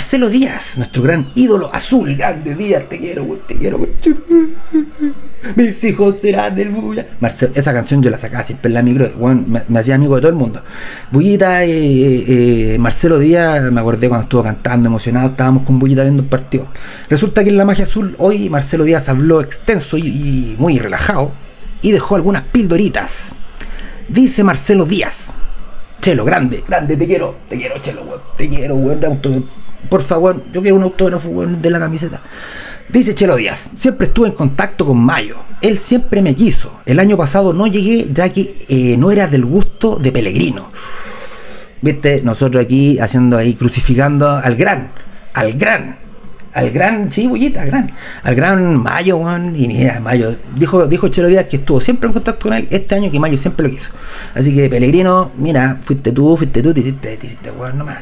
Marcelo Díaz, nuestro gran ídolo azul, grande Díaz, te quiero, weón, te quiero. Mis hijos serán del Bulla. Marcelo, esa canción yo la sacaba siempre en la micro, weón, me, hacía amigo de todo el mundo. Bullita, eh, eh, Marcelo Díaz, me acordé cuando estuvo cantando, emocionado, estábamos con Bullita viendo el partido. Resulta que en la magia azul hoy Marcelo Díaz habló extenso y, muy relajado y dejó algunas pildoritas. Dice Marcelo Díaz. Chelo, grande, grande, te quiero, te quiero, Chelo, te quiero, weón, por favor, yo quiero un autógrafo, de la camiseta. Dice Chelo Díaz, siempre estuve en contacto con Mayo, él siempre me quiso, el año pasado no llegué ya que eh, no era del gusto de Pellegrino. Viste, nosotros aquí haciendo ahí, crucificando al gran, al gran, al gran, sí, bullita, gran, al gran Mayo, weón, y mira, Mayo, dijo, dijo Chelo Díaz que estuvo siempre en contacto con él este año que Mayo siempre lo quiso. Así que Pellegrino, mira, fuiste tú, fuiste tú, te hiciste, te hiciste, weón, nomás.